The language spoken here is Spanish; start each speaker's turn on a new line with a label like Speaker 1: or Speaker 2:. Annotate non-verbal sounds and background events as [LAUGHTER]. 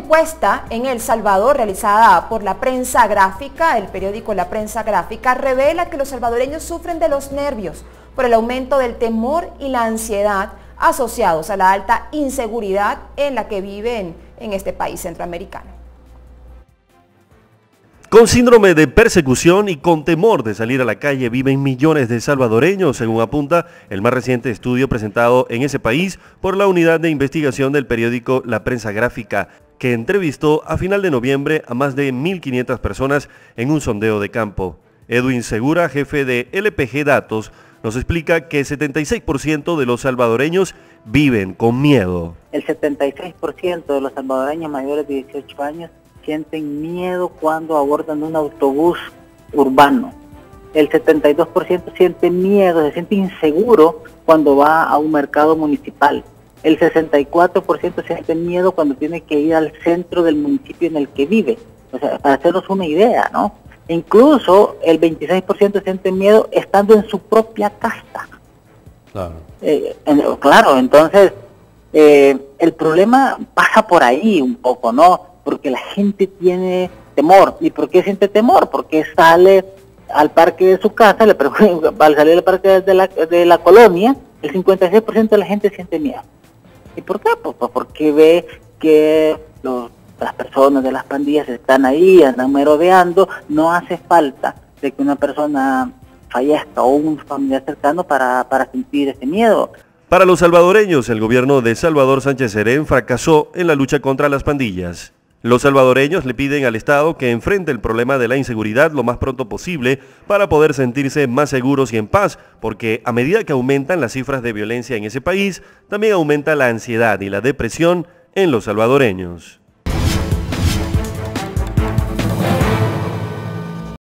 Speaker 1: encuesta en El Salvador realizada por la prensa gráfica, el periódico La Prensa Gráfica, revela que los salvadoreños sufren de los nervios por el aumento del temor y la ansiedad asociados a la alta inseguridad en la que viven en este país centroamericano.
Speaker 2: Con síndrome de persecución y con temor de salir a la calle viven millones de salvadoreños, según apunta el más reciente estudio presentado en ese país por la unidad de investigación del periódico La Prensa Gráfica, que entrevistó a final de noviembre a más de 1.500 personas en un sondeo de campo. Edwin Segura, jefe de LPG Datos, nos explica que 76% de los salvadoreños viven con miedo.
Speaker 3: El 76% de los salvadoreños mayores de 18 años sienten miedo cuando abordan un autobús urbano. El 72% siente miedo, se siente inseguro cuando va a un mercado municipal. El 64% siente miedo cuando tiene que ir al centro del municipio en el que vive. O sea, para hacernos una idea, ¿no? Incluso el 26% siente miedo estando en su propia casa. Claro. Eh, claro, entonces eh, el problema pasa por ahí un poco, ¿no? porque la gente tiene temor. ¿Y por qué siente temor? Porque sale al parque de su casa, le [LAUGHS] al salir al parque de la, de la colonia, el 56% de la gente siente miedo. ¿Y por qué? Pues, pues porque ve que las personas de las pandillas están ahí, andan merodeando, no hace falta de que una persona fallezca o un familiar cercano para, para sentir ese miedo.
Speaker 2: Para los salvadoreños, el gobierno de Salvador Sánchez Serén fracasó en la lucha contra las pandillas. Los salvadoreños le piden al Estado que enfrente el problema de la inseguridad lo más pronto posible para poder sentirse más seguros y en paz, porque a medida que aumentan las cifras de violencia en ese país, también aumenta la ansiedad y la depresión en los salvadoreños.